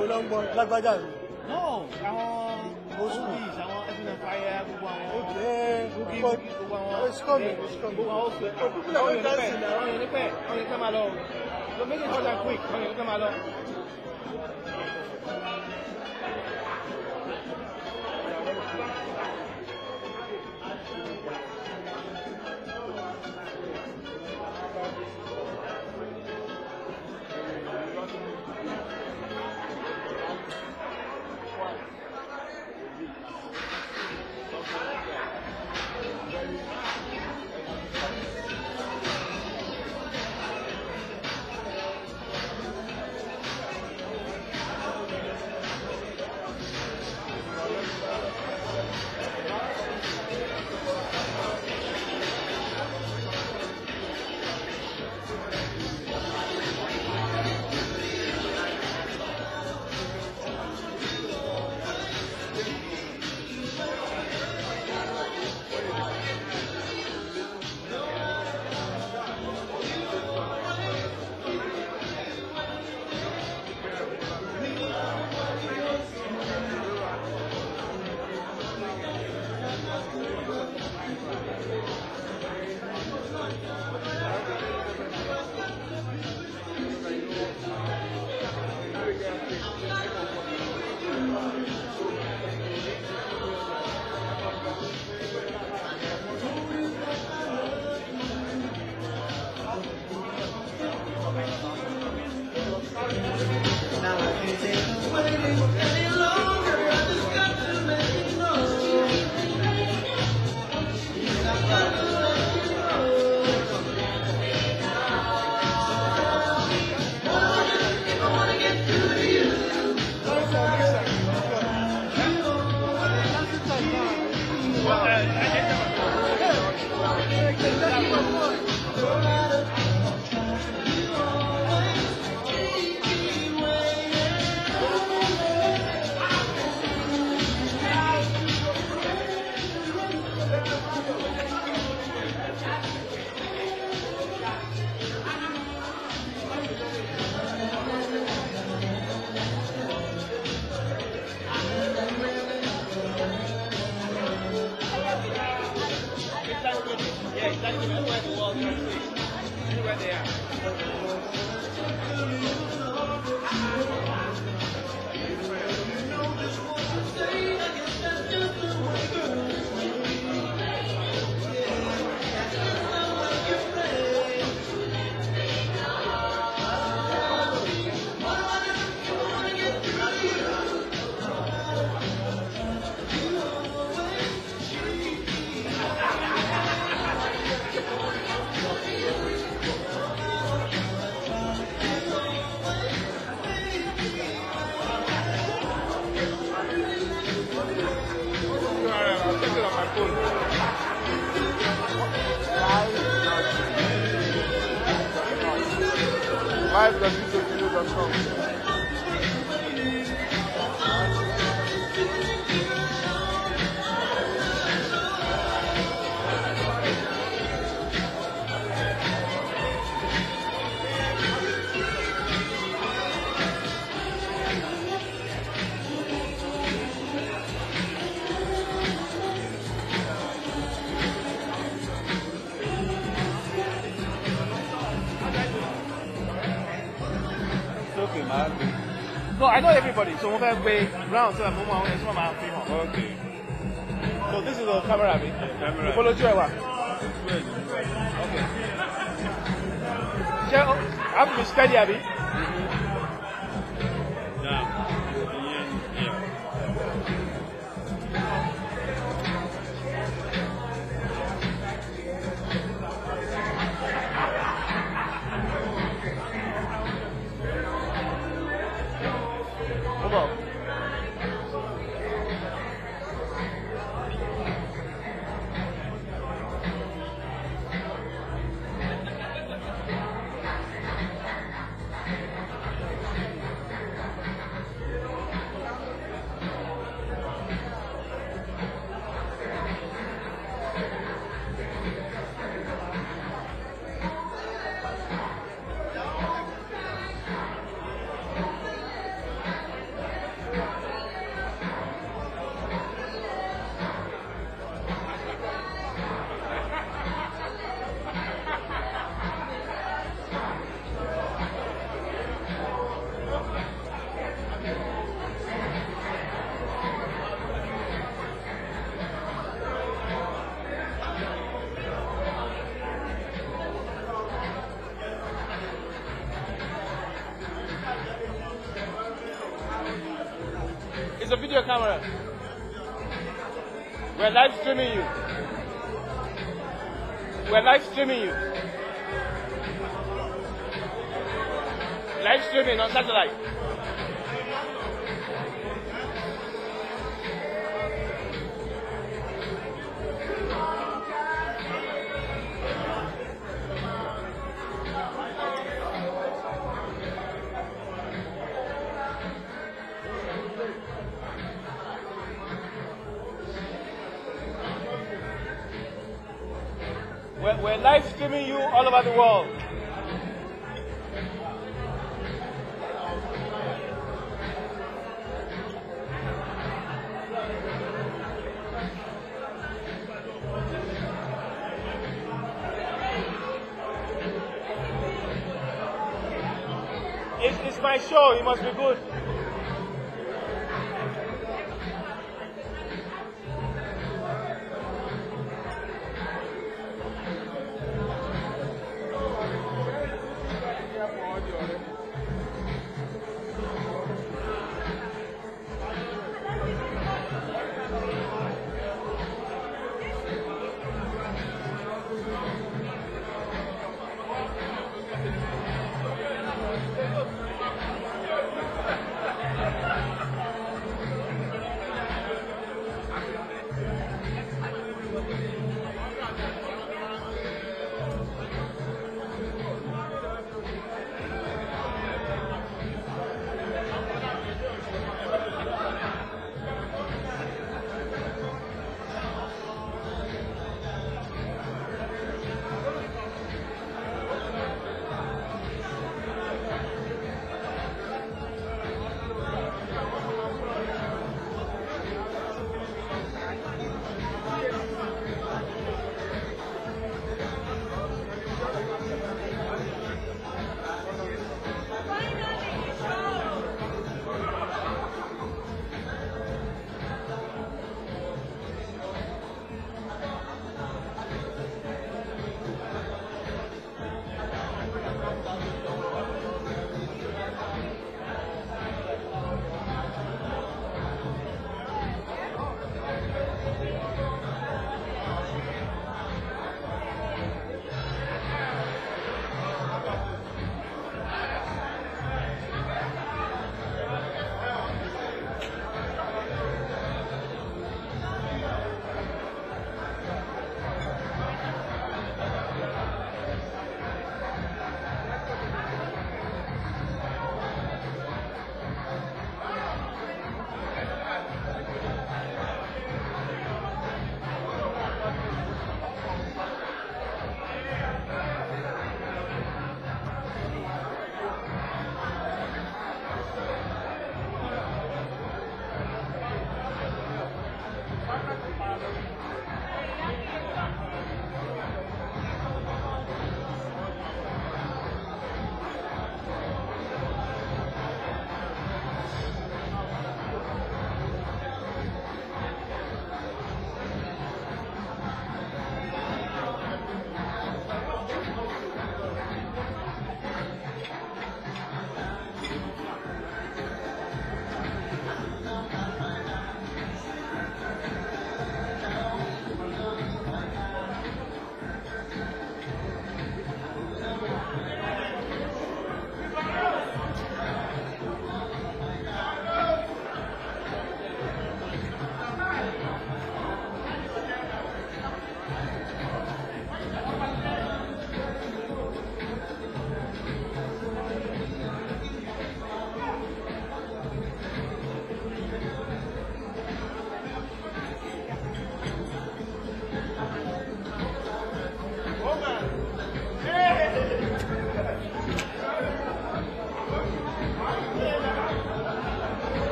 mo lọ lágbájá mi. no àwọn olùdíj àwọn ẹgbẹ́ fàyà gbogbo àwọn òkè òkè gbogbo àwọn òsìkọ́mì gbogbo àwọn òkè òkúkú làwọn yẹn nípẹ̀ àwọn yẹn nípẹ̀ àwọn yẹn nípẹ̀ máa lọ lọ méjì kọjá quick àwọn yẹn nípẹ̀ máa lọ. Thank you. live da desutilização. No, I know everybody, so wọ́n fẹ́ gbé round so that mo mọ àwọn ẹ̀sùn máa fi Okay. So this is the camera mi. Camera. Ìpolójú ẹ̀ wà. Okay. Ṣé I'm be steady àbí? camera. We're live streaming you. We're live streaming you. Live streaming on satellite.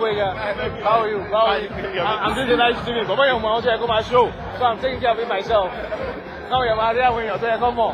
Boyega. How are you? How are you? I'm doing a nice TV. Bàbá yẹn mọ àwọn tó yẹ kó máa show. So I'm taking care of it myself. Káwọn yẹn máa rí àwọn èèyàn tó yẹ kó mọ̀.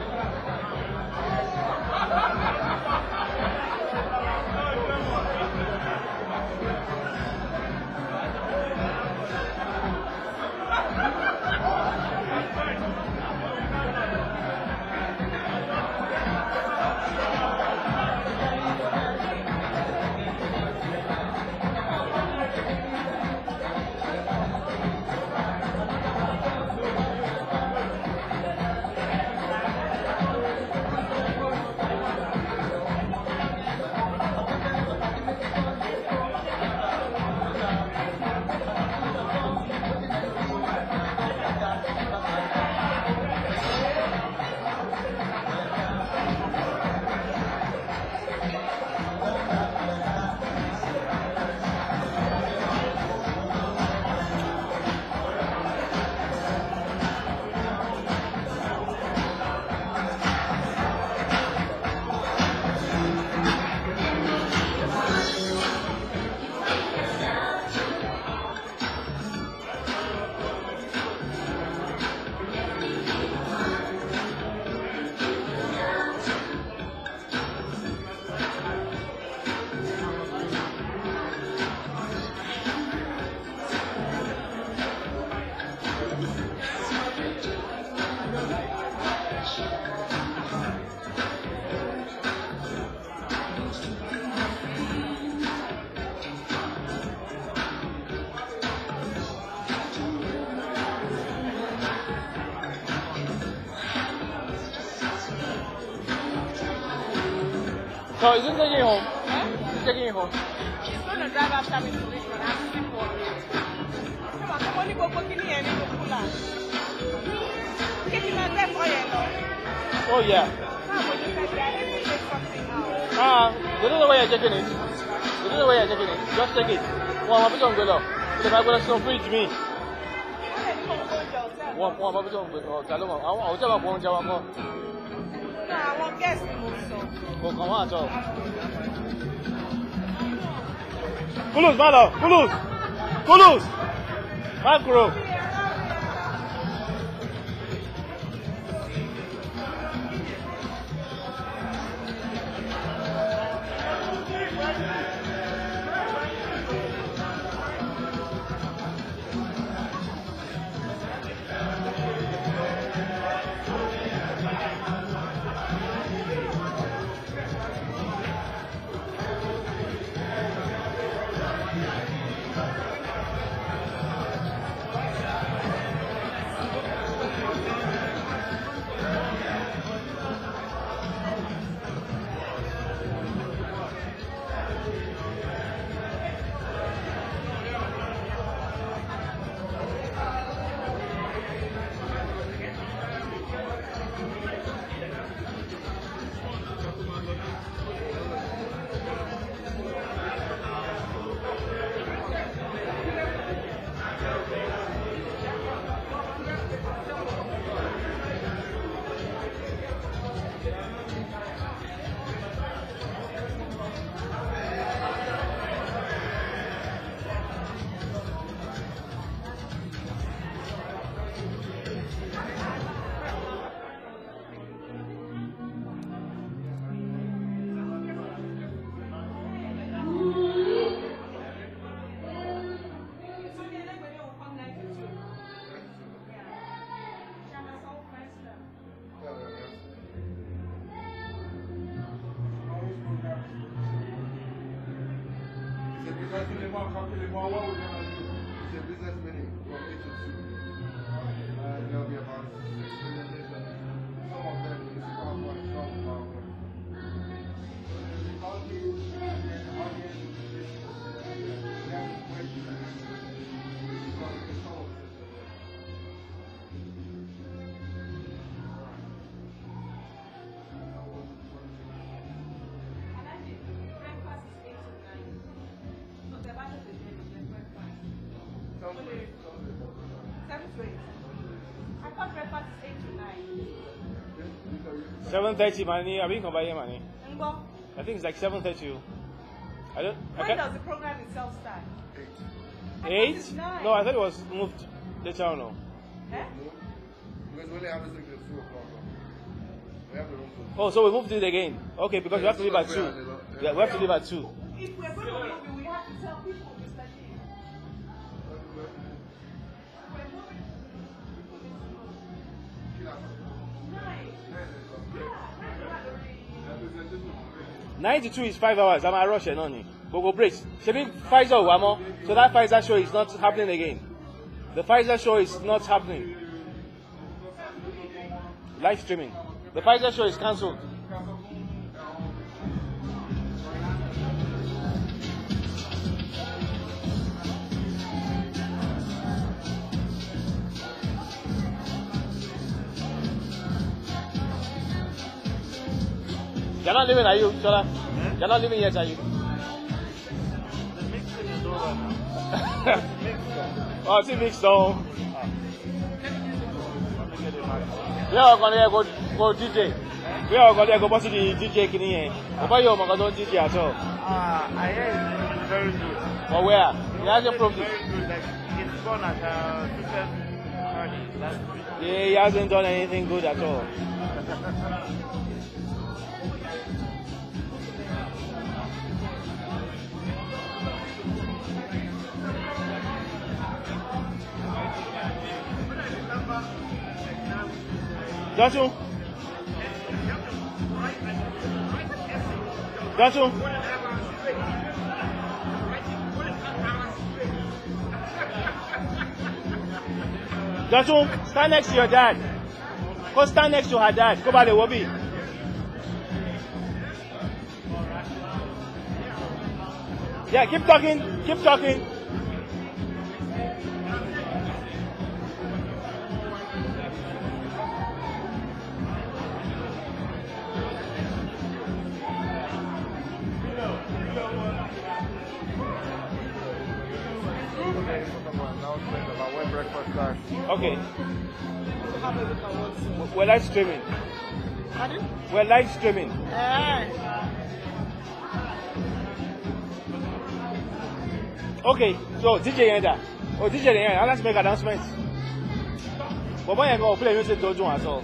No, is just taking you home. Huh? taking you home. She's gonna drive after me to Richmond. I'm looking for it. Come on, come on, you go for Guinea and you go Get him a death oil. Oh, yeah. Ah, this is the way I'm taking it. This is the way I'm taking it. Just take it. One, I'm going to go The Because I'm going to stop free to me. One, one, I'm going to go down. Tell him, I want to tell him, I want to náà àwọn guest mo sọ. kò kàn wá àtọ. Kulus má lọ Kulus Kulus má It's Fakil Imam, what We're want to do? a businessman from A to Z. 7.30, Mani. Are we in Kobaye, Mani? Ngo. I think it's like 7.30. I don't... When does the program itself start? 8. 8? no, I thought it was moved The on. No. Because we only have this at 2 o'clock. We have the room for... Oh, so we moved it again. Okay, because yeah, we have to leave at 2. we have to leave at 2. ninety two is five hours a máa rush ẹ̀ náà ni gbogbo breaks ṣebí Pfizer wà mọ́ so that Pfizer show is not happening again the Pfizer show is not happening live streaming the Pfizer show is cancelled. You're not living, are you, Shola? Hmm? You're not living yet, are you? The mixing is over now. oh, it's a mix though. bí àwọn kan ní ẹ kó díje bí àwọn kan to ẹ kó bọ́ sí di díje kìíní yẹn kò DJ at all. kan I hear it's very good. But oh, where? He have to prove it. Very good. Like, it's gone at uh, different party last week. Yeah, he hasn't done anything good at all. Dasu. Dasu. Dasu, stand next to your dad. Go stand next to her dad. Go by the wobby. Yeah, keep talking. Keep talking. Okay. We're live streaming. Pardon? We're live streaming. Uh. Okay, so DJ yẹn Oh, DJ yẹn, I want make announcements. Bọ̀bọ̀ yẹn kan ò play music as dùn àtọ̀.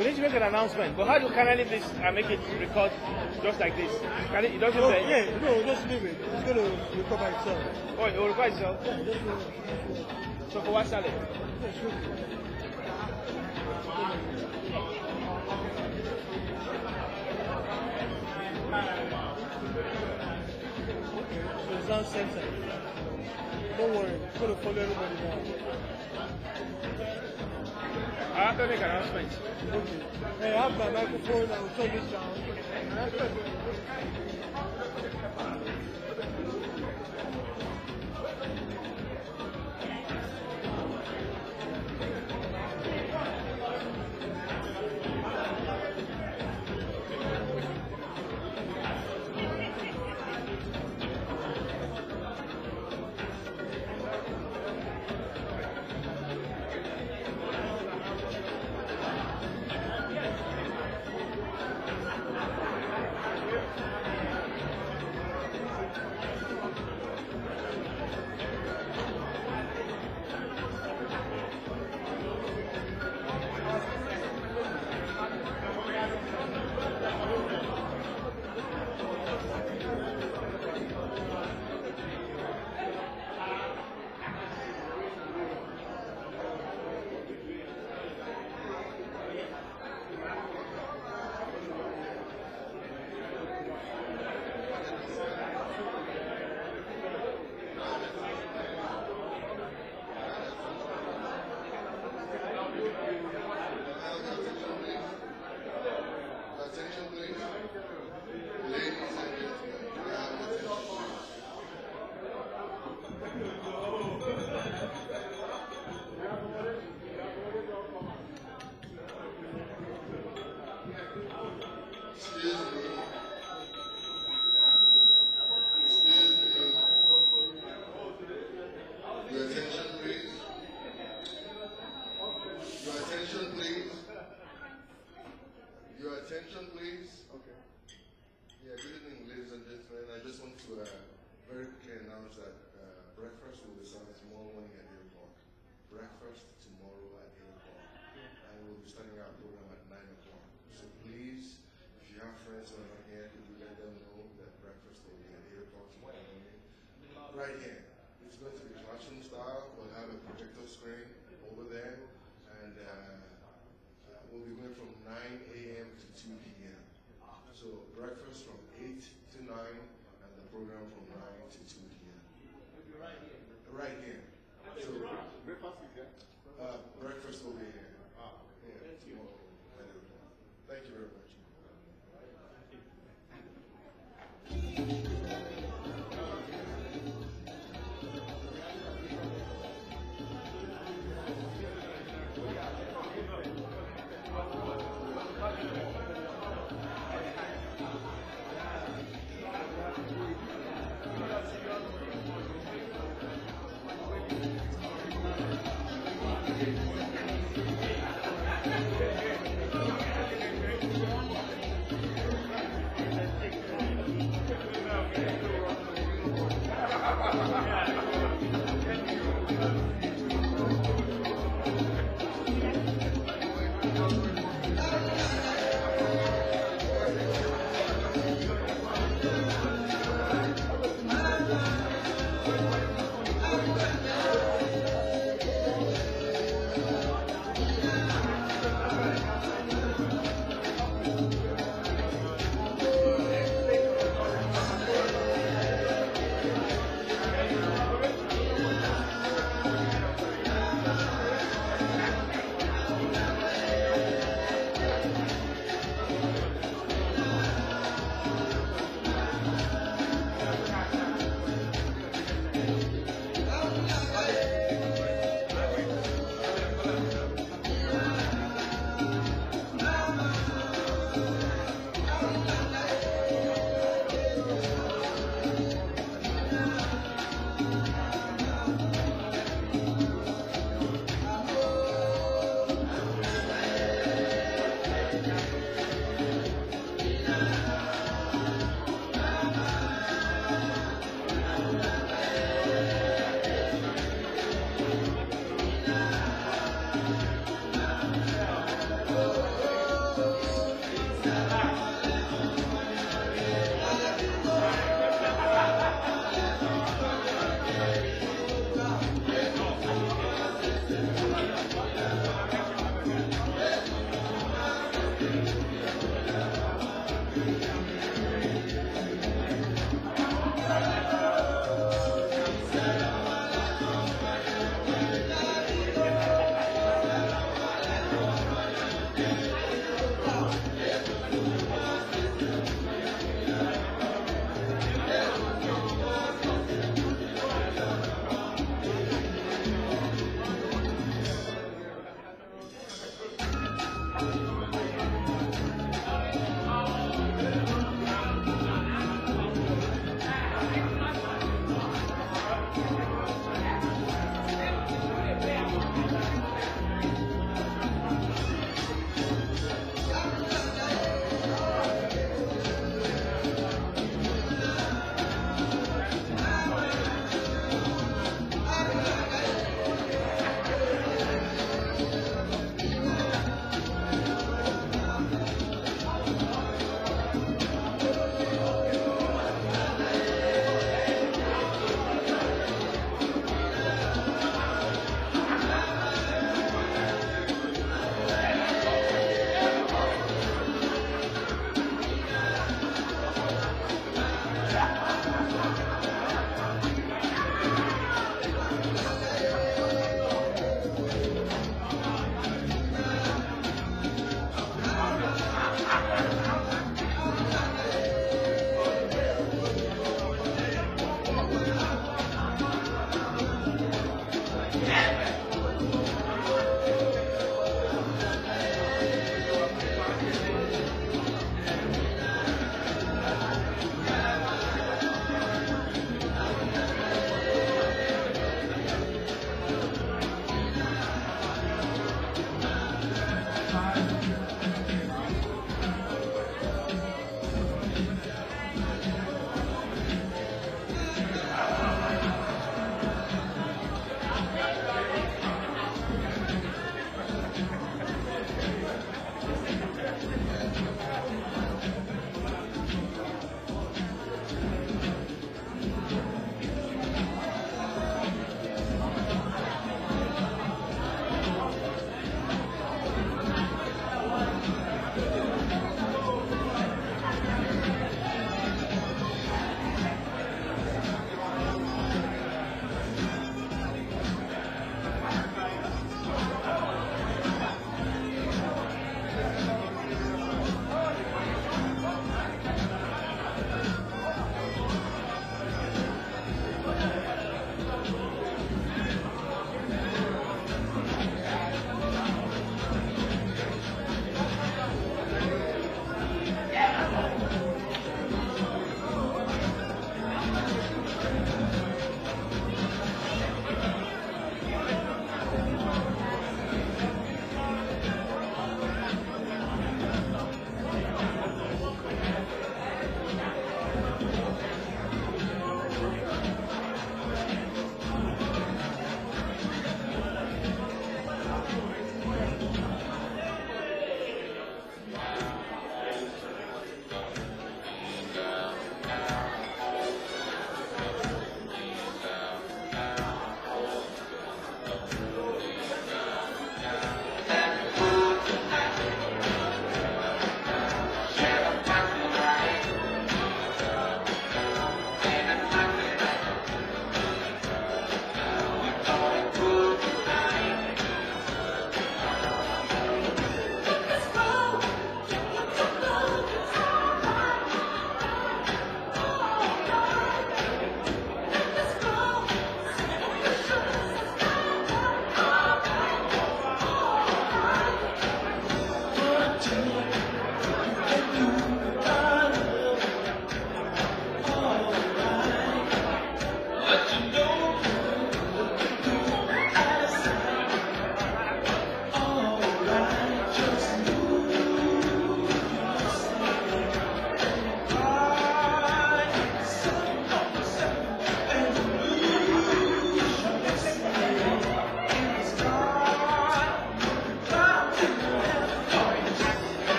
We need to make an announcement. But how do you canally this and make it record just like this? Can it, it doesn't no, oh, say. Yeah, no, just leave it. It's going to record by itself. Oh, it will record itself? Yeah, just So for what salad? Yeah, Okay, so it's not censored. Don't worry, it's going to follow everybody down. Abra minha cara, frente. É, abra, vai pro fundo, o seu bichão.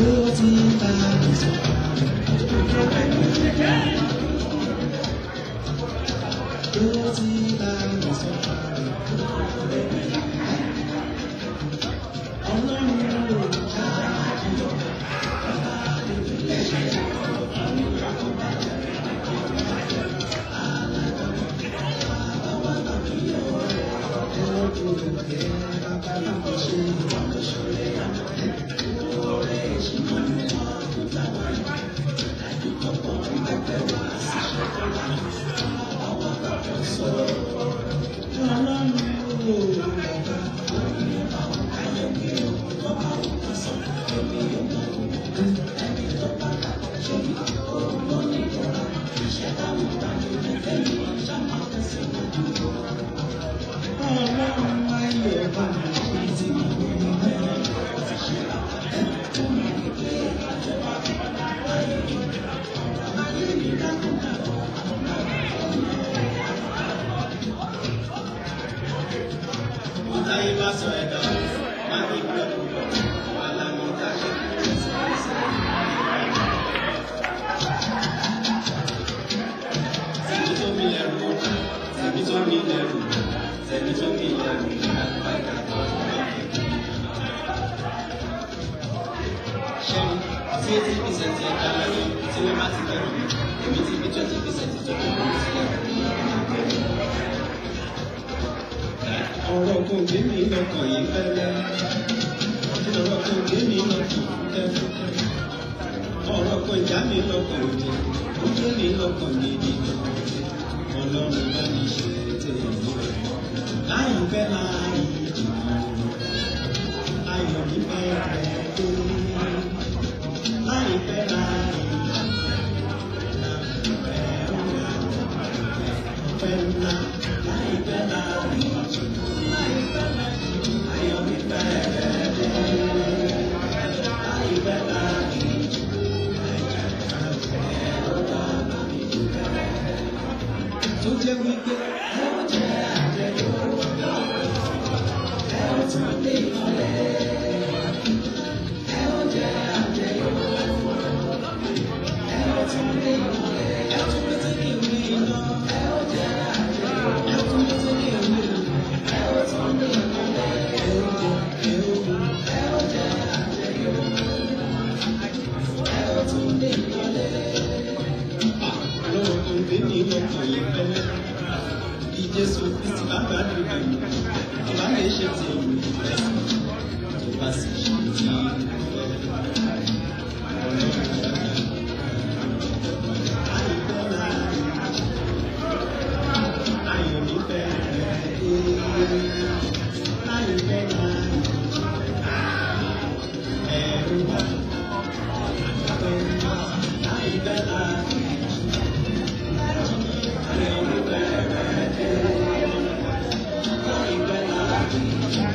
自己打自己。ọkàn yìí fẹ́lẹ́ ọ̀rọ̀ kan gbé mi lọ́kàn fúkẹ́fúkẹ́ ọ̀rọ̀ kan ìjà mi lọ́kàn òjẹ́ ó gbé mi lọ́kàn níbi ọlọ́run bá mi ṣe tèmi láìpẹ́ láàyè ìjìnlẹ̀ ayọ̀ nípa ẹ̀rọ tó láìpẹ́ láàyè. Thank you.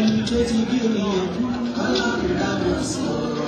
And we ti bí omi yẹn